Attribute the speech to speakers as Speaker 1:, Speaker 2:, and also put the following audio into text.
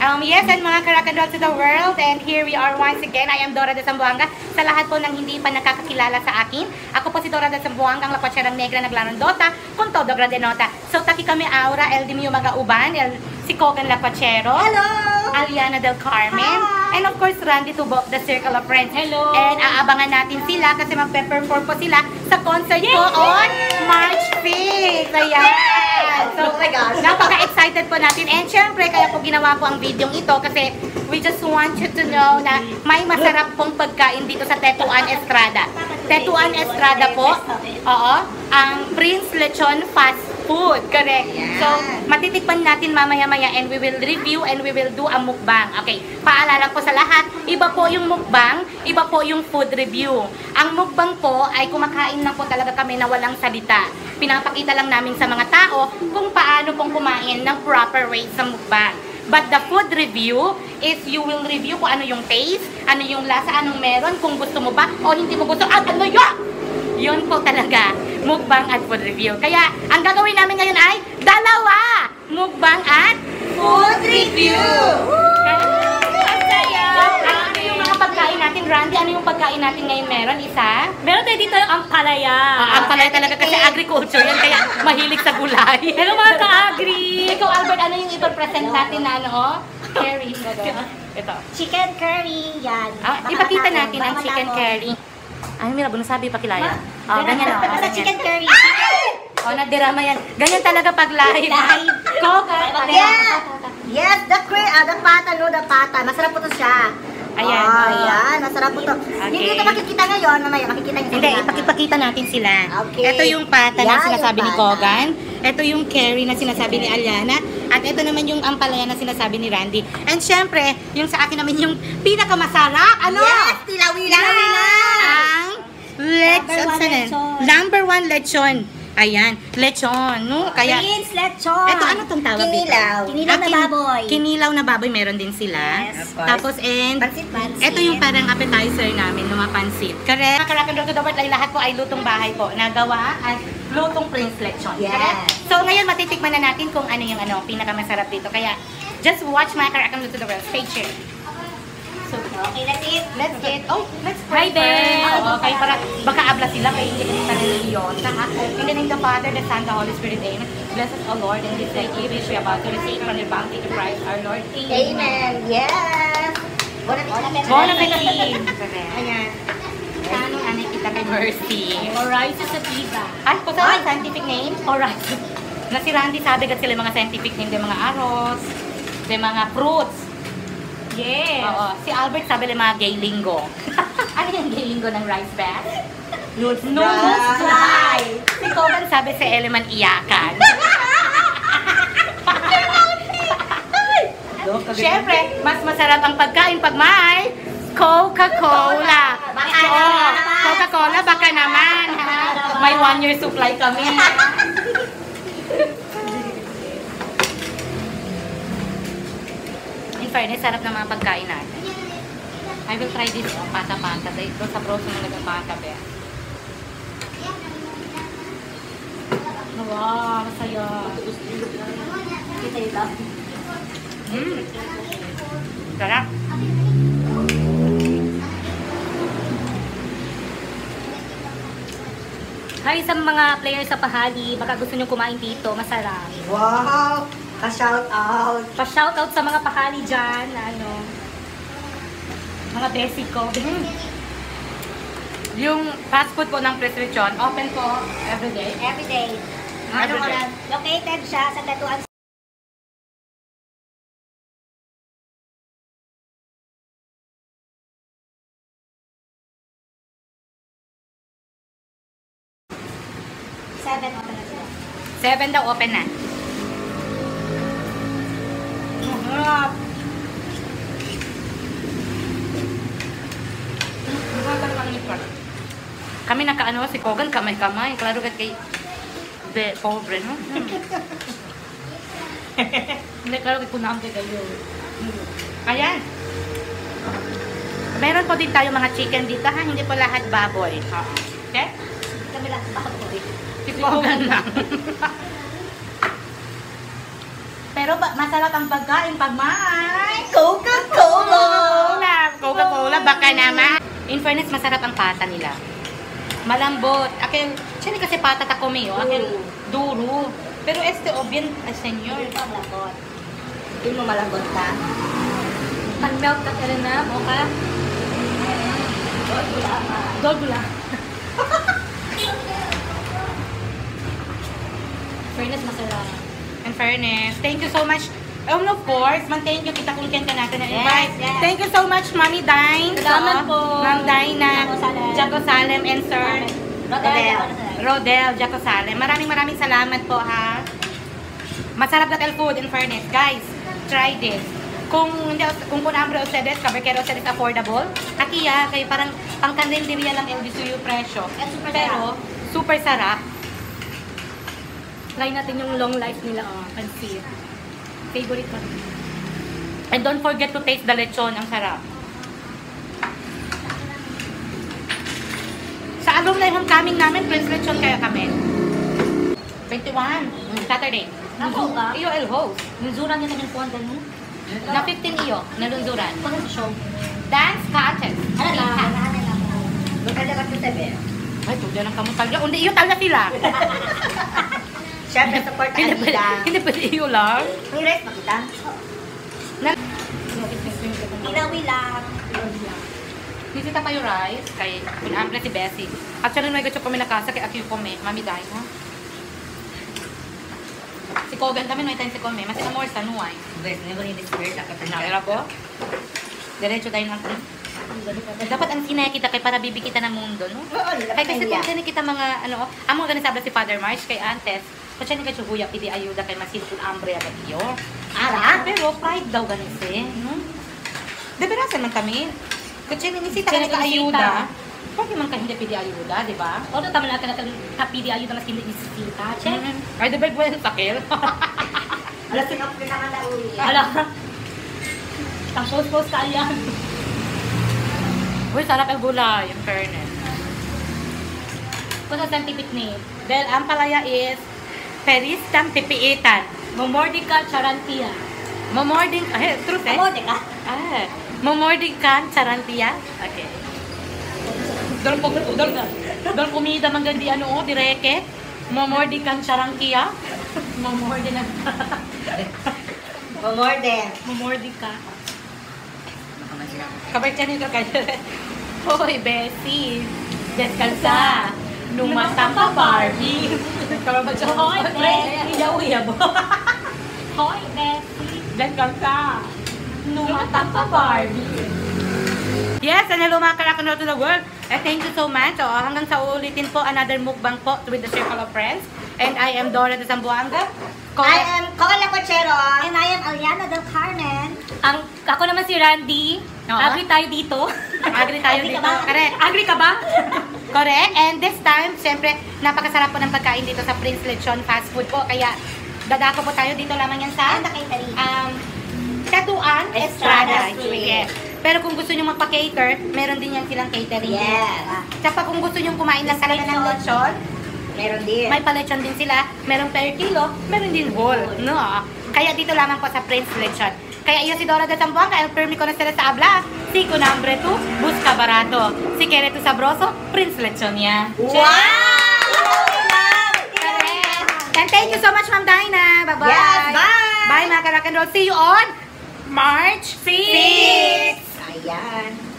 Speaker 1: Um, yes, and mga karakadol to the world, and here we are once again. I am Dora de Zamboanga. Sa lahat po ng hindi pa nakakakilala sa akin, ako po si Dora de Zamboanga, ang lakwatsarang negra naglarong Dota, kung todo grande nota. So, taki kami aura, el di mio mga uban, el si Kogan Lakwachero.
Speaker 2: Hello!
Speaker 1: Aliana del Carmen.
Speaker 2: Hi!
Speaker 1: And of course, Randy Tubo, the Circle of Friends.
Speaker 3: Hello!
Speaker 1: And aabangan natin sila kasi magpe-perform po sila sa concert ko on March 5th. Ayan! So,
Speaker 2: Oh my gosh.
Speaker 1: napaka-excited po natin. And syempre, kaya po ginawa ko ang video ito kasi we just want you to know na may masarap pong pagkain dito sa Tetuan Estrada. Tetuan Estrada po, oo, ang Prince Lechon Fast Food. Correct. So, matitikpan natin mamaya-maya and we will review and we will do a mukbang. Okay, paalala po sa lahat, iba po yung mukbang, iba po yung food review. Ang mukbang po ay kumakain lang po talaga kami na walang salita. Pinapakita lang namin sa mga tao kung paano pong kumain ng proper way sa mukbang. But the food review is you will review kung ano yung taste, ano yung lasa, anong meron, kung gusto mo ba o hindi mo gusto, at ano yun! Yun po talaga, mukbang at food review. Kaya, ang gagawin namin ngayon ay dalawa! Mukbang at
Speaker 2: Food review!
Speaker 1: Ano yung mga pagkain natin, Randy? Ano yung pagkain natin ngayon meron? Isa?
Speaker 3: Meron tayo dito ang palaya.
Speaker 1: Ah, ang palay talaga kasi agriculture yan, kaya mahilig sa gulay.
Speaker 3: Hello mga ka-agri!
Speaker 1: Ikaw, Albert, ano yung ito-present natin na ano? Curry. Ito.
Speaker 2: Chicken curry, yan.
Speaker 1: Ah, ipakita natin ang chicken curry. Ay, mira, nasabi pa kilaya.
Speaker 2: Ma-
Speaker 1: Oh, ganyan o. Oh,
Speaker 2: Basta chicken curry.
Speaker 1: Oh, nadirama yan. Ganyan talaga pag live.
Speaker 2: Live.
Speaker 1: Coca.
Speaker 2: Yes! Yes, the ah, the pata, no, the pata. Masarap po to siya.
Speaker 1: Ayan,
Speaker 2: Oh,
Speaker 1: oh.
Speaker 2: ayan, masarap po to. Hindi ito makikita ngayon, mamaya makikita niyo
Speaker 1: Hindi, ipakipakita natin sila.
Speaker 2: Okay.
Speaker 1: Ito yung pata na
Speaker 2: Yan,
Speaker 1: sinasabi ni. Kogan. Ito yung curry na sinasabi ni Aliana. At ito naman yung ampalaya na sinasabi ni Randy. And syempre, yung sa akin naman yung pinakamasarap. Ano?
Speaker 2: Yes, tilawi-lawi na!
Speaker 1: Ang lechon.
Speaker 2: Number one lechon.
Speaker 1: Number one lechon. Ayan, lechon. No? Kaya,
Speaker 2: Prince Lechon.
Speaker 1: ito ano tong tawag dito?
Speaker 2: Kinilaw. Kinilaw
Speaker 1: Ah,
Speaker 2: na baboy.
Speaker 1: Kinilaw na baboy, meron din sila.
Speaker 2: Yes.
Speaker 1: Tapos, and,
Speaker 2: Pansit-pansit.
Speaker 1: ito yung parang appetizer namin, mga pansit. Correct. Makarakan to the world ay lahat po ay lutong bahay po. Nagawa at lutong Prince Lechon.
Speaker 2: Yes.
Speaker 1: Correct? So, ngayon matitikman na natin kung ano yung ano, pinakamasarap dito. Kaya, just watch Makarakan to the world. Stay tuned. So,
Speaker 2: Okay, let's eat.
Speaker 1: Let's get, oh, let's pray
Speaker 3: Hi
Speaker 1: first. Oo, kaya para, baka abla sila, kaya hindi kita reliyon. Ha? In the name of the Father, the Son, the Holy Spirit, Amen. Bless us, O Lord, and this day, which we are about to receive from the bounty of Christ, our Lord.
Speaker 2: Amen. Yes. Bon appetit.
Speaker 1: Bon appetit!
Speaker 2: Ayan.
Speaker 1: Ano, ano kita kay Mercy?
Speaker 3: Orise sa tita.
Speaker 1: Ay, saan ang scientific name? Alright. Na si Randy sabi sila mga scientific name, mga arroz, yung mga fruits.
Speaker 3: Yes.
Speaker 1: Oo. Si Albert sabi nila mga gay linggo. ano yung gay linggo ng rice bag?
Speaker 2: Noodles
Speaker 1: Noodles
Speaker 2: fry.
Speaker 1: Si Kogan sabi sa Eleman iyakan. Siyempre, mas masarap ang pagkain pag may Coca-Cola.
Speaker 2: Baka
Speaker 1: Oo,
Speaker 2: naman.
Speaker 1: Coca-Cola, baka naman. Ha? May one year supply kami. In fairness, sarap ng mga pagkain natin. I will try this pata-pata. Doon sa broso na nagpapata. Be. Wow, masaya.
Speaker 2: Kita dito.
Speaker 1: Mm. Sarap.
Speaker 3: Hi sa mga players sa Pahali, baka gusto nyo kumain dito, masarap.
Speaker 2: Wow! Pa-shout out.
Speaker 3: Pa-shoutout sa mga Pahali dyan, ano, mga basic ko.
Speaker 1: Yung fast food po ng Prescription, open po everyday.
Speaker 2: Every day. Ano
Speaker 1: day.
Speaker 2: Located siya sa Tatuan Seven open na.
Speaker 1: 7 daw open na.
Speaker 2: Sarap.
Speaker 1: Kami nakaano si Kogan kamay-kamay. Klaro kat kay de pobre no. Hindi klaro kay kunam kay kayo. Ayan. Meron po din tayo mga chicken dito ha, hindi po lahat baboy. Oo. Okay?
Speaker 2: Kami lang baboy.
Speaker 1: Si Kogan lang. Pero ba, masarap ang pagkain pag may!
Speaker 2: Coca-Cola.
Speaker 1: Coca-Cola, baka naman. In fairness, masarap ang pata nila. Malambot. Akin, siya kasi pata ta kumi, oh. Akin, duro. Pero este, o bien, ay, senyor.
Speaker 2: Ang labot. Hindi mo malambot ka.
Speaker 3: Pag-melt ka ka rin na, mo ka? Dogula. Fairness, masarap.
Speaker 1: In fairness, thank you so much. Um, of course, man, thank you kita kulkan ka natin na invite.
Speaker 2: Yes, yes.
Speaker 1: Thank you so much, Mami Dine.
Speaker 3: Salamat po.
Speaker 1: Ma'am Dina,
Speaker 3: Jaco Salem.
Speaker 1: And Sir
Speaker 2: Rodel.
Speaker 1: Rodel, Jaco Salem. Maraming maraming salamat po, ha. Masarap na tel food, in fairness. Guys, try this. Kung hindi kung kung hambre ustedes, kaya ustedes affordable, aquí ya, kay parang pang kandenderia lang disuyo presyo.
Speaker 2: Super
Speaker 1: Pero, super sarap.
Speaker 3: Try natin yung long life nila, oh. Pansit. Favorite ko.
Speaker 1: And don't forget to taste the lechon. Ang sarap. Sa alumni homecoming namin, Prince Lechon kaya kami. 21, Saturday.
Speaker 3: Ako ka?
Speaker 1: Iyo el host.
Speaker 3: Nunzuran niya ng kuwan mo?
Speaker 1: Na 15 iyo, nalunzuran.
Speaker 3: Pag sa show.
Speaker 1: Dance contest.
Speaker 2: Ano na?
Speaker 1: Iha.
Speaker 2: Ano na? Magkala ka sa sabi.
Speaker 1: Ay, tudya lang kamo talya. Hindi iyo talya sila.
Speaker 2: Siyempre, support ang
Speaker 1: hindi pwede iyo lang.
Speaker 2: May rice pa kita?
Speaker 1: Na,
Speaker 2: Ilawi lang.
Speaker 1: Nisita pa yung rice kay pinample si Bessie. Actually, may gatso kami nakasa kay Akyu Kome. Mami dahil ha. Si Kogan kami no time si Kome. Mas amor sa nuay.
Speaker 2: Best, never in the spirit.
Speaker 1: Nakira po. Diretso tayo ng Dapat ang sinaya kita kay para bibi kita ng mundo, no?
Speaker 2: Oo,
Speaker 1: Kay kasi kung kita mga, ano, amo ganin sabi si Father March kay Antes, ni ka chuguya, pidi ayuda kay masilpul ambre agad iyo.
Speaker 2: Ara?
Speaker 1: Pero pride daw si, no? De berasan man kami. Kung siya ninisita ka
Speaker 3: Siya
Speaker 1: ka
Speaker 3: ninisita.
Speaker 1: ayuda, bakit man ka hindi pidi ayuda, di ba?
Speaker 3: O, tama na ka na kapili ayun na mas hindi isisita. Check.
Speaker 1: Mm. Ay, di ba yung sakil?
Speaker 2: Alas, sinap ka na na uli.
Speaker 3: Ala. Ang post-post ka yan.
Speaker 1: Uy, sarap ang gulay, in fairness.
Speaker 3: Kung sa scientific name.
Speaker 1: Dahil ang palaya is Peristang pipiitan.
Speaker 3: Momordica charantia.
Speaker 1: Momording, ay, truth eh.
Speaker 2: Kamote ka?
Speaker 1: Ah, momording kan charantia. Okay. Dol po, dol, dol kumida man gandi ano, oh, direke. Momording kan charantia.
Speaker 3: Momordi na.
Speaker 2: O more than.
Speaker 3: Momordica.
Speaker 1: Kabay ka nito kayo. Hoy, Bessie. Deskalsa. Numatang ka, Barbie. Kabay siya.
Speaker 3: Hoy, Bessie.
Speaker 1: iyaw-iyaw.
Speaker 3: Hoy, Bessie.
Speaker 1: Deskalsa. Numatang ka, Barbie. Yes, and hello mga kalakano to the world. And thank you so much. So, hanggang sa ulitin po, another mukbang po with the Circle of Friends. And I am Dora de Zamboanga.
Speaker 2: I am Cola Cochero. And I am Aliana Del Carmen.
Speaker 3: Ang, ako naman si Randy.
Speaker 1: Oo.
Speaker 3: Agree tayo dito.
Speaker 1: Agri tayo
Speaker 2: ka
Speaker 1: dito.
Speaker 2: ba?
Speaker 1: Correct.
Speaker 3: Agree ka ba?
Speaker 1: Correct. And this time, syempre, napakasarap po ng pagkain dito sa Prince Lechon Fast Food po. Kaya, dadako po tayo dito lamang yan sa um, Katuan Estrada. Street. Pero kung gusto nyo magpa-cater, meron din yan silang catering.
Speaker 2: Yes.
Speaker 1: Tsaka kung gusto nyo kumain lang talaga ng lechon,
Speaker 2: Meron din.
Speaker 1: may palechon din sila. Meron per kilo, meron din whole. No? Kaya dito lamang po sa Prince Lechon. Kaya iyo si Dora de Zamboanga, el permi ko na sila sa abla. Si Kunambre tu, busca barato. Si Kereto Sabroso, Prince Lechon yan.
Speaker 2: Wow!
Speaker 1: Correct. And thank you so much, Ma'am Dinah. Bye-bye.
Speaker 2: Yes, bye!
Speaker 1: Bye, mga ka-rock and roll. See you on March 6!
Speaker 2: Ayan.